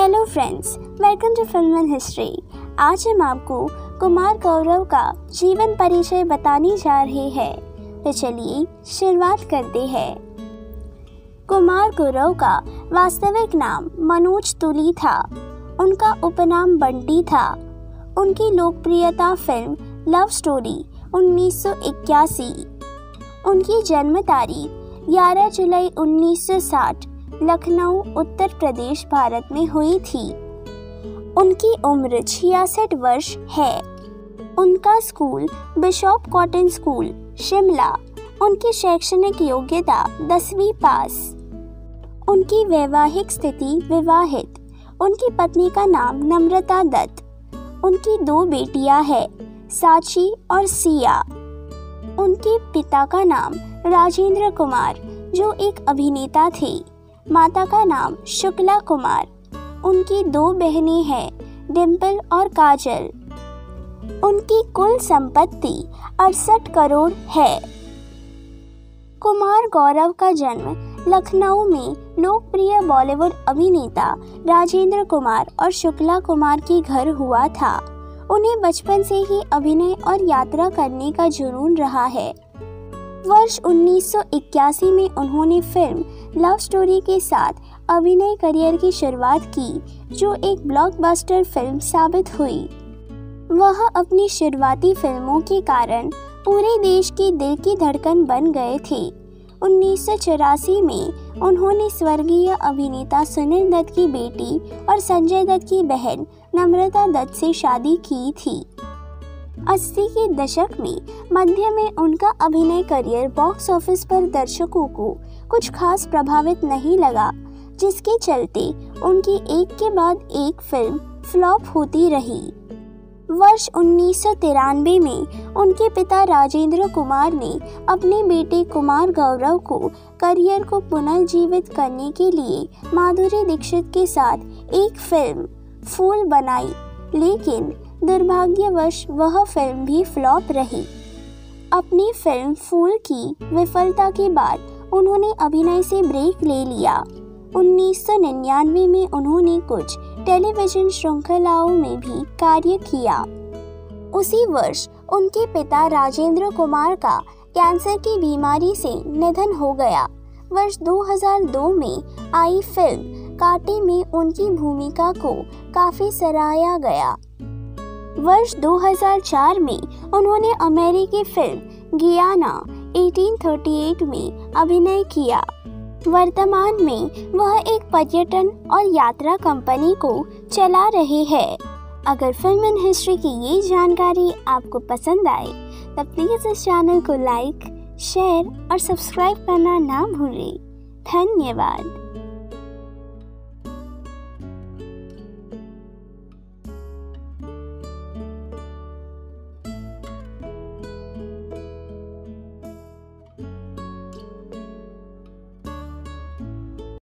Hello friends welcome to film and history आज हम आपको कुमार गौरव का जीवन परिचय बताने जा रहे हैं। तो चलिए शुरुआत करते हैं। कुमार गौरव का वास्तविक नाम मनोज तुली था। उनका उपनाम बंटी था। उनकी लोकप्रियता फ़िल्म लव स्टोरी 1981 उनकी जन्म तारीख 11 जुलाई 1960 लखनऊ, उत्तर प्रदेश, भारत में हुई थी। उनकी उम्र छियासठ वर्ष है। उनका school Bishop Cotton school, Shimla. उनकी शैक्षणिक योग्यता दसवीं पास। उनकी वैवाहिक स्थिति विवाहित। उनकी पत्नी का नाम नम्रता दत्त। उनकी दो बेटियाँ हैं साची और सिया। उनके पिता का नाम राजेंद्र कुमार, जो एक अभिनेता थे। माता का नाम शुक्ला कुमार। उनकी दो बहनें हैं डिम्पल और काजल। उनकी कुल संपत्ति अड़सठ करोड़ है। कुमार गौरव का जन्म लखनऊ में लोकप्रिय बॉलीवुड अभिनेता राजेंद्र कुमार और शुक्ला कुमार के घर हुआ था। उन्हें बचपन से ही अभिनय और यात्रा करने का जुनून रहा है। वर्ष 1981 में उन्होंने फ़िल्म लव स्टोरी के साथ अभिनय करियर की शुरुआत की, जो एक ब्लॉकबस्टर फ़िल्म साबित हुई। वह अपनी शुरुआती फ़िल्मों के कारण पूरे देश की दिल की धड़कन बन गए थे। उन्नीस में उन्होंने स्वर्गीय अभिनेता सुनील दत्त की बेटी और संजय दत्त की बहन नम्रता दत्त से शादी की थी। अस्सी के दशक में मध्य में उनका अभिनय करियर बॉक्स ऑफ़िस पर दर्शकों को कुछ खास प्रभावित नहीं लगा, जिसके चलते उनकी एक के बाद एक फ़िल्म फ्लॉप होती रही। वर्ष उन्नीस में उनके पिता राजेंद्र कुमार ने अपने बेटे कुमार गौरव को करियर को पुनर्जीवित करने के लिए माधुरी दीक्षित के साथ एक फ़िल्म फूल बनाई, लेकिन दुर्भाग्यवश वह फ़िल्म भी फ्लॉप रही। अपनी फ़िल्म फूल की विफलता के बाद उन्होंने अभिनय से ब्रेक ले लिया। 1999 में उन्होंने कुछ टेलीविज़न श्रृंखलाओं में भी कार्य किया। उसी वर्ष उनके पिता राजेंद्र कुमार का कैंसर की बीमारी से निधन हो गया। वर्ष 2002 में आई फ़िल्म काटे में उनकी भूमिका को काफ़ी सराहा गया। वर्ष 2004 में उन्होंने अमेरिकी फ़िल्म गियाना 1838 में अभिनय किया। वर्तमान में वह एक पर्यटन और यात्रा कंपनी को चला रहे हैं। अगर फ़िल्म एंड हिस्ट्री की ये जानकारी आपको पसंद आए तब प्लीज़ इस चैनल को लाइक शेयर और सब्सक्राइब करना ना भूलें। धन्यवाद।